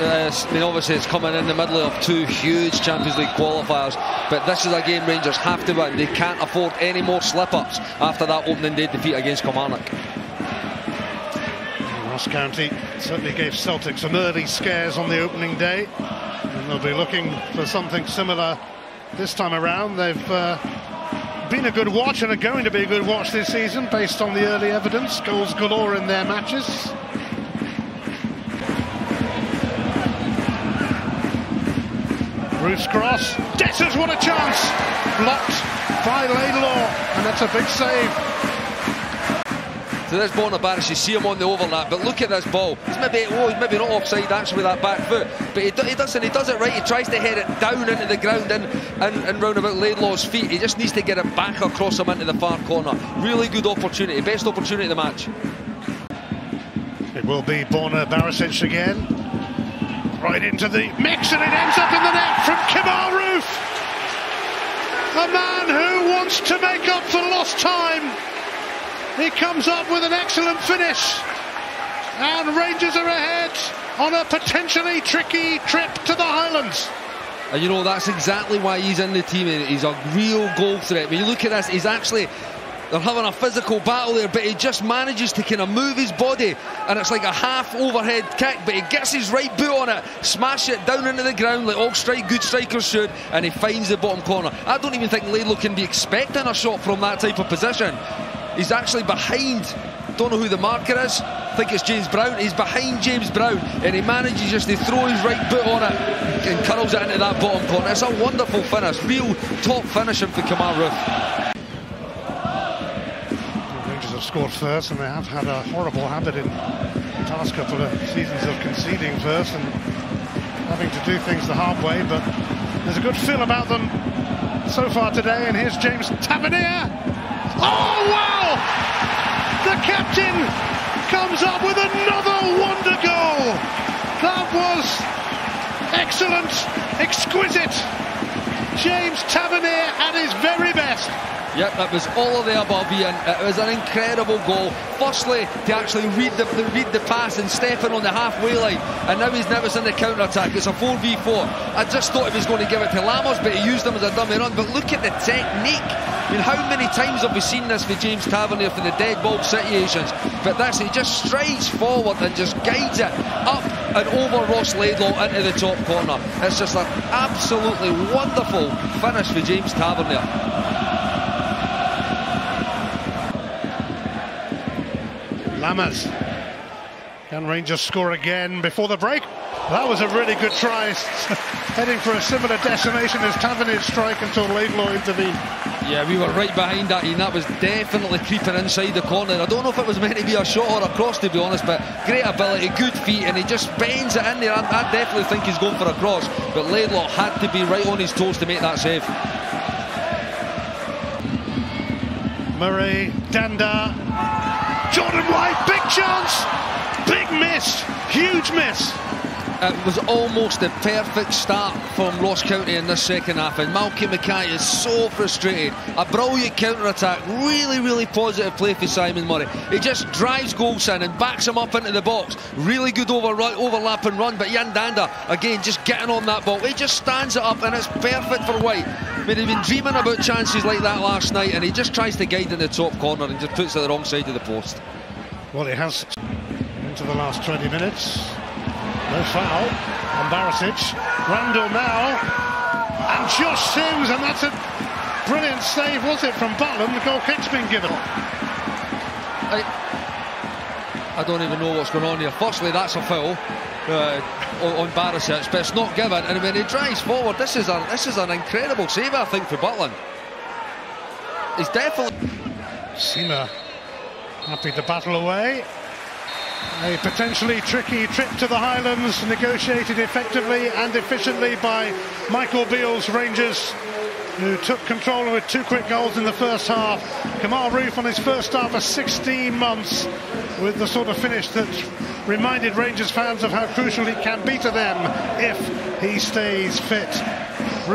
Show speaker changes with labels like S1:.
S1: Uh, I mean, obviously, it's coming in the middle of two huge Champions League qualifiers, but this is a game Rangers have to win. They can't afford any more slip-ups after that opening day defeat against Kilmarnock.
S2: Ross County certainly gave Celtic some early scares on the opening day, and they'll be looking for something similar this time around. They've uh, been a good watch and are going to be a good watch this season based on the early evidence. Goals galore in their matches. Roofe's cross. Dessers, what a chance! Blocked by Laidlaw, and that's a big save.
S1: So this Borna Barisic, you see him on the overlap, but look at this ball. He's maybe, oh, he's maybe not offside actually with that back foot, but he, he doesn't. He does it right. He tries to head it down into the ground and, and, and round about Laidlaw's feet. He just needs to get it back across him into the far corner. Really good opportunity, best opportunity of the match.
S2: It will be Borna Barisic again. Right into the mix and it ends up in the net from Kemar Roofe. A man who wants to make up for lost time. He comes up with an excellent finish. And Rangers are ahead on a potentially tricky trip to the Highlands.
S1: And you know, that's exactly why he's in the team. He's a real goal threat. When you look at this, he's actually they're having a physical battle there, but he just manages to kind of move his body, and it's like a half overhead kick, but he gets his right boot on it, smash it down into the ground like all strike good strikers should, and he finds the bottom corner. I don't even think Laidlaw can be expecting a shot from that type of position. He's actually behind don't know who the marker is. I think it's James Brown. He's behind James Brown and he manages just to throw his right boot on it and curls it into that bottom corner. It's a wonderful finish. Real top finishing for Roofe
S2: scored first, and they have had a horrible habit in the past couple of seasons of conceding first and having to do things the hard way. But there's a good feel about them so far today. And here's James Tavernier. Oh, wow! The captain comes up with another wonder goal. That was excellent, exquisite. James Tavernier at his very best.
S1: Yep, that was all of the above, Ian. It was an incredible goal. Firstly, to actually read the, read the pass and step in on the halfway line, and now he's nervous in the counter-attack. It's a 4v4. I just thought he was going to give it to Lammers, but he used him as a dummy run. But look at the technique. I mean, how many times have we seen this for James Tavernier for the dead ball situations? But this, he just strides forward and just guides it up and over Ross Laidlaw into the top corner. It's just an absolutely wonderful finish for James Tavernier.
S2: Lammers. Can Rangers score again before the break? That was a really good try. Heading for a similar destination as Tavernier's strike until Laidlaw intervened.
S1: Yeah, we were right behind that, and that was definitely creeping inside the corner. I don't know if it was meant to be a shot or a cross, to be honest, but great ability, good feet, and he just bends it in there. I, I definitely think he's going for a cross, but Laidlaw had to be right on his toes to make that save.
S2: Murray, Dhanda, Jordan White, big chance, big miss, huge miss.
S1: It was almost a perfect start from Ross County in this second half, and Malky Mackay is so frustrated. A brilliant counter-attack, really, really positive play for Simon Murray. He just drives Goldson and backs him up into the box. Really good over, overlap and run, but Yan Dhanda, again, just getting on that ball. He just stands it up, and it's perfect for White. I mean, he'd been dreaming about chances like that last night, and he just tries to guide in the top corner and just puts it the wrong side of the post.
S2: Well, he has into the last 20 minutes. No foul on Barisic. Randall now. And Josh Sims, and that's a brilliant save, was it, from Butland? The goal kick's been given.
S1: I, I don't even know what's going on here. Firstly, that's a foul uh, on Barisic, but it's not given. And when he drives forward, this is a this is an incredible save, I think, for Butland. He's definitely.
S2: Sima happy to battle away. A potentially tricky trip to the Highlands, negotiated effectively and efficiently by Michael Beale's Rangers, who took control with two quick goals in the first half. Kemar Roofe on his first start for 16 months with the sort of finish that reminded Rangers fans of how crucial it can be to them if he stays fit.